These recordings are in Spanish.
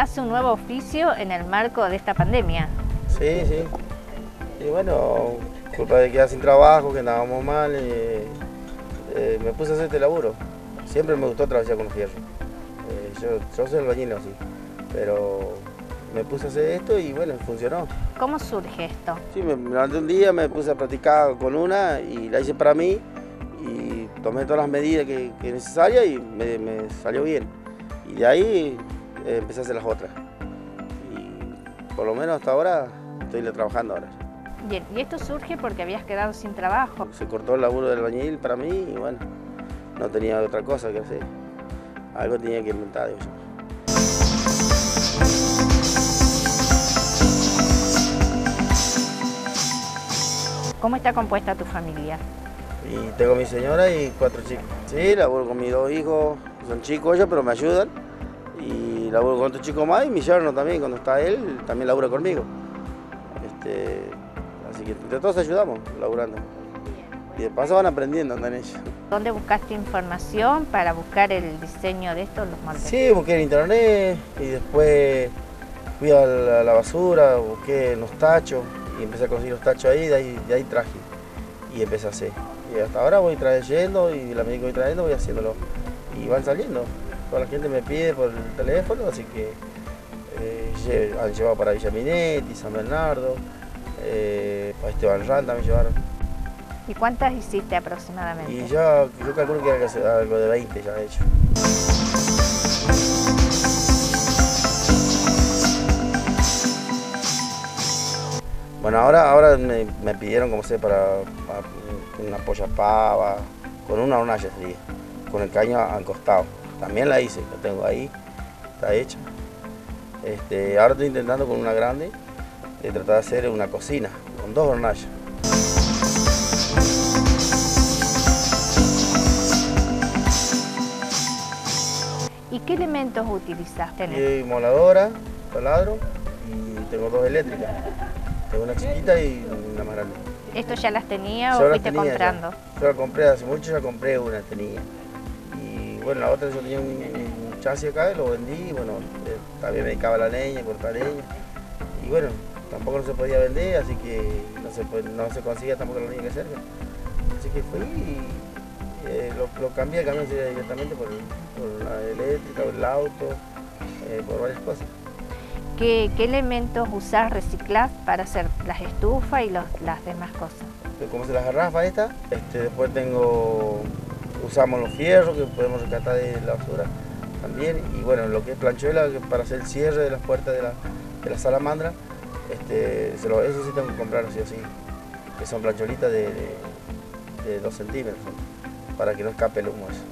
un nuevo oficio en el marco de esta pandemia. Sí, sí. Y bueno, culpa de quedar sin trabajo, que andábamos mal, eh, eh, me puse a hacer este laburo. Siempre me gustó trabajar con los fierros. Eh, yo, yo soy albañil así, pero me puse a hacer esto y bueno, funcionó. ¿Cómo surge esto? Sí, me levanté un día, me puse a practicar con una y la hice para mí y tomé todas las medidas que, que necesarias y me, me salió bien. Y de ahí eh, empecé a hacer las otras. Y por lo menos hasta ahora estoy trabajando ahora. Bien, y esto surge porque habías quedado sin trabajo. Se cortó el laburo del albañil para mí y bueno, no tenía otra cosa que hacer. Algo tenía que inventar, digo yo. ¿Cómo está compuesta tu familia? Y tengo mi señora y cuatro chicos. Sí, laburo con mis dos hijos, son chicos ellos, pero me ayudan. Y laburo con otro chico más y mi yerno también, cuando está él, también labura conmigo. Este, así que entre todos ayudamos laburando. Y de paso van aprendiendo, andan ellos. ¿Dónde buscaste información para buscar el diseño de estos, los moldes? Sí, busqué en internet y después fui a la, a la basura, busqué los tachos y empecé a conseguir los tachos ahí, de ahí, de ahí traje y empecé a hacer. Y hasta ahora voy trayendo y la medida que voy trayendo voy haciéndolo. Y van saliendo. Toda la gente me pide por el teléfono, así que eh, han llevado para Villa Minetti, San Bernardo, eh, para Esteban Rán también llevaron. ¿Y cuántas hiciste aproximadamente? Y ya, yo calculo que hay algo de 20 ya he hecho. Bueno, ahora, ahora me, me pidieron, como sé, para, para una polla pava, con una hornalla sería, con el caño al costado. También la hice, la tengo ahí, está hecha. Este, ahora estoy intentando con una grande, de tratar de hacer una cocina, con dos hornallas. ¿Y qué elementos utilizaste en el Y moladora, taladro y tengo dos eléctricas. Tengo una chiquita y una más grande. ¿Esto ya las tenía Yo o la fuiste tenía ya. comprando? Yo la compré hace mucho, ya compré una, tenía. Y bueno, la otra yo tenía un, un chasis acá, lo vendí y bueno, eh, también me dedicaba a la leña, cortar leña. Y bueno, tampoco no se podía vender, así que no se, no se conseguía tampoco la leña que cerca. Así que fui y eh, lo, lo cambié, cambié directamente por, por la eléctrica, por el auto, eh, por varias cosas. ¿Qué, qué elementos usás, reciclás para hacer las estufas y los- las demás cosas? como se las garrafas esta, este, después tengo, usamos los fierros que podemos rescatar de la basura también, y bueno, lo que es planchuela para hacer el cierre de las puertas de la, de la salamandra, este, eso sí tengo que comprar así así, que son plancholitas de, de, de 2 centímetros, para que no escape el humo eso.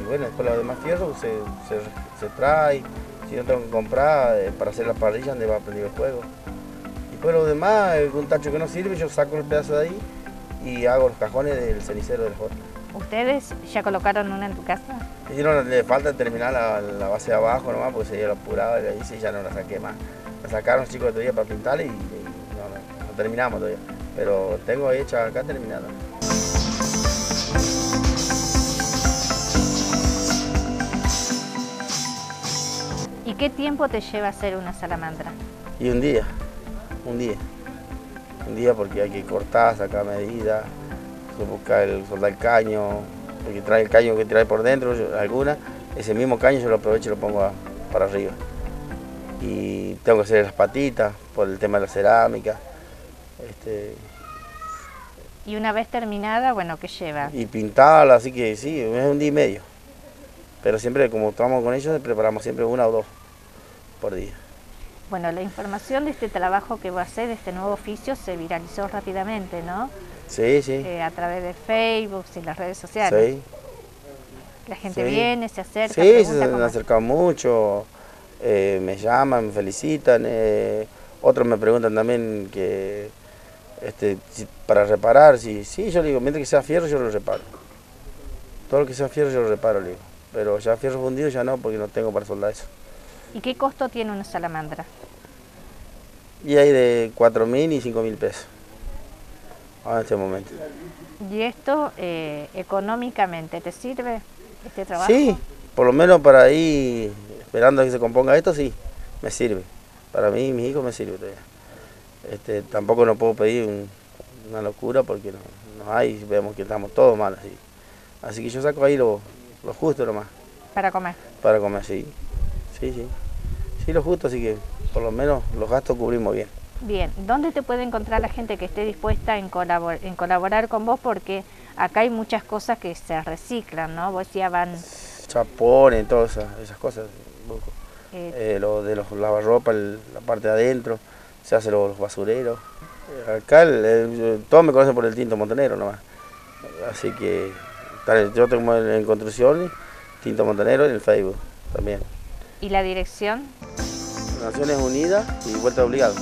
Y bueno, después los demás fierros se, se, se trae, si no tengo que comprar eh, para hacer las parrillas donde va a prender el fuego. Y después lo demás, algún tacho que no sirve, yo saco el pedazo de ahí y hago los cajones del cenicero del horno. ¿Ustedes ya colocaron una en tu casa? Y no le falta terminar la, la base de abajo nomás, porque se dio apurado y ahí sí ya no la saqué más. La sacaron los chicos día para pintarla y, y no, no, no terminamos todavía. Pero tengo hecha acá terminada. ¿Y qué tiempo te lleva hacer una salamandra? Y un día, un día. Un día porque hay que cortar, sacar medidas, buscar el, soldar el caño, porque trae el caño que trae por dentro, alguna, ese mismo caño yo lo aprovecho y lo pongo a- para arriba. Y tengo que hacer las patitas por el tema de la cerámica. Este, Y una vez terminada, bueno, ¿qué lleva? y pintarla, así que sí, es un día y medio. Pero siempre, como estamos con ellos, preparamos siempre una o dos por día. Bueno, la información de este trabajo que va a hacer, de este nuevo oficio, se viralizó rápidamente, ¿no? Sí, sí. Eh, a través de Facebook y las redes sociales. sí. La gente Sí. viene, se acerca, Sí, pregunta se han acercado mucho, eh, me llaman, me felicitan, eh, otros me preguntan también que este, si- para reparar, si, sí, yo le digo, mientras que sea fierro yo lo reparo. Todo lo que sea fierro yo lo reparo, le digo. Pero ya fierro fundido ya no, porque no tengo para soldar eso. ¿Y qué costo tiene una salamandra? Y hay de 4 mil y 5 mil pesos. Ahora en este momento. ¿Y esto eh, económicamente te sirve este trabajo? Sí, por lo menos para ahí esperando a que se componga esto, sí, me sirve. Para mí y mis hijos me sirve todavía. Este, tampoco no puedo pedir una locura porque no, hay, vemos que estamos todos mal así. Así que yo saco ahí lo, lo justo nomás. Para comer. Para comer, sí. Sí, sí. Sí, lo justo, así que por lo menos los gastos cubrimos bien. Bien, ¿dónde te puede encontrar la gente que esté dispuesta en, en colaborar con vos? Porque acá hay muchas cosas que se reciclan, ¿no? Vos ya van... Chapones, todas esas, cosas. Eh, eh, lo de los lavarropas, la parte de adentro, se hace los, basureros. Eh, acá todos me conocen por el Tinto Montenegro nomás. Así que yo tengo en, construcción Tinto Montenegro en el Facebook también. ¿Y la dirección? Naciones Unidas y Vuelta Obligado.